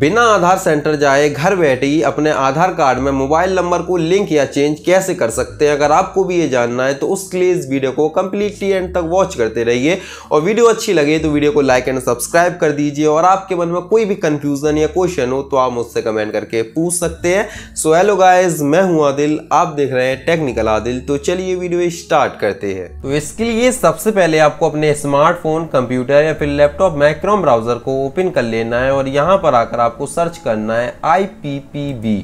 बिना आधार सेंटर जाए घर बैठे ही अपने आधार कार्ड में मोबाइल नंबर को लिंक या चेंज कैसे कर सकते हैं? अगर आपको भी ये जानना है तो उसके लिए इस वीडियो को कम्प्लीटली एंड तक वॉच करते रहिए। और वीडियो अच्छी लगे तो वीडियो को लाइक एंड सब्सक्राइब कर दीजिए। और आपके मन में कोई भी कन्फ्यूज़न या क्वेश्चन हो तो आप मुझसे कमेंट करके पूछ सकते हैं। सो हेलो गाइज़ मैं हूँ आदिल। आप देख रहे हैं टेक्निकल आदिल। तो चलिए वीडियो स्टार्ट करते हैं। तो इसके लिए सबसे पहले आपको अपने स्मार्टफ़ोन कंप्यूटर या फिर लैपटॉप में क्रोम ब्राउज़र को ओपन कर लेना है। और यहाँ पर आकर आपको सर्च करना है आईपीपीबी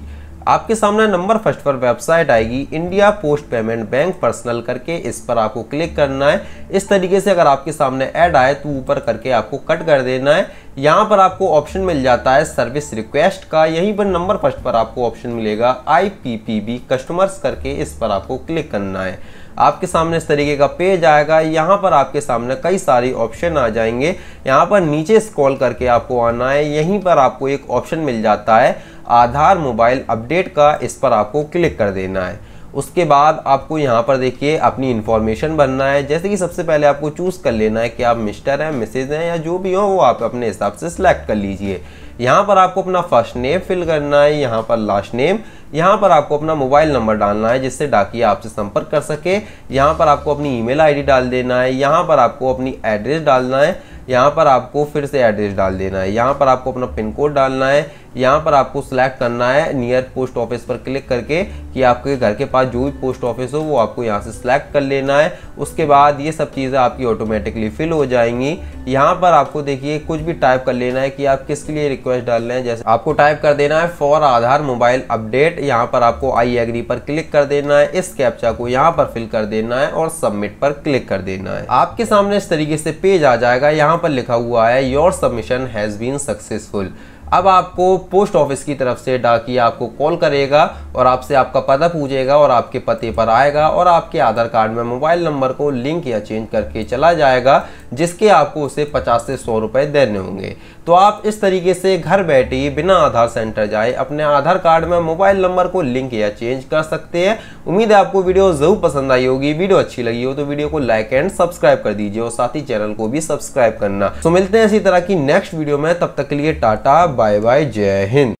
आपके सामने नंबर फ़र्स्ट पर वेबसाइट आएगी, India post payment bank personal करके, इस पर आपको क्लिक करना है। इस तरीके से अगर आपके सामने ऐड आए तो ऊपर करके आपको कट कर देना है। यहाँ पर आपको ऑप्शन मिल जाता है सर्विस रिक्वेस्ट का। यहीं पर नंबर फ़र्स्ट पर आपको ऑप्शन मिलेगा IPPB कस्टमर्स करके इस पर आपको क्लिक करना है। आपके सामने इस तरीके का पेज आएगा। यहाँ पर आपके सामने कई सारी ऑप्शन आ जाएँगे। यहाँ पर नीचे स्क्रॉल करके आपको आना है। यहीं पर आपको एक ऑप्शन मिल जाता है। आधार मोबाइल अपडेट का। इस पर आपको क्लिक कर देना है। उसके बाद आपको यहाँ पर देखिए अपनी इन्फॉर्मेशन बनना है। जैसे कि सबसे पहले आपको चूज़ कर लेना है कि आप मिस्टर हैं मिसेज हैं या जो भी हो, वो आप अपने हिसाब से सिलेक्ट कर लीजिए। यहाँ पर आपको अपना फ़र्स्ट नेम फिल करना है, यहाँ पर लास्ट नेम यहाँ पर आपको अपना मोबाइल नंबर डालना है, जिससे डाकिया आपसे संपर्क कर सके। यहाँ पर आपको अपनी ईमेल आईडी डाल देना है, यहाँ पर आपको अपनी एड्रेस डालना है, यहाँ पर आपको फिर से एड्रेस डाल देना है, यहाँ पर आपको अपना पिन कोड डालना है यहाँ पर आपको सिलेक्ट करना है नियर पोस्ट ऑफ़िस पर क्लिक करके कि आपके घर के पास जो भी पोस्ट ऑफ़िस हो, वो आपको यहाँ से सिलेक्ट कर लेना है। उसके बाद ये सब चीज़ें आपकी ऑटोमेटिकली फिल हो जाएँगी। यहाँ पर आपको देखिए कुछ भी टाइप कर लेना है कि आप किसके लिए रिक्वेस्ट डाल रहे हैं। जैसे आपको टाइप कर देना है फॉर आधार मोबाइल अपडेट यहाँ पर आपको आई एग्री पर क्लिक कर देना है। इस कैप्चा को यहाँ पर फिल कर देना है और सबमिट पर क्लिक कर देना है। आपके सामने इस तरीके से पेज आ जाएगा। यहाँ पर लिखा हुआ है your submission has been successful अब आपको पोस्ट ऑफ़िस की तरफ़ से डाकिया आपको कॉल करेगा और आपसे आपका पता पूछेगा और आपके पते पर आएगा और आपके आधार कार्ड में मोबाइल नंबर को लिंक या चेंज करके चला जाएगा। जिसके आपको उसे 50 से 100 रुपए देने होंगे। तो आप इस तरीके से घर बैठे बिना आधार सेंटर जाए, अपने आधार कार्ड में मोबाइल नंबर को लिंक या चेंज कर सकते हैं। उम्मीद है आपको वीडियो ज़रूर पसंद आई होगी। वीडियो अच्छी लगी हो तो वीडियो को लाइक एंड सब्सक्राइब कर दीजिए और साथ ही चैनल को भी सब्सक्राइब करना। तो मिलते हैं इसी तरह की नेक्स्ट वीडियो में। तब तक के लिए टाटा, बाय बाय, जय हिंद।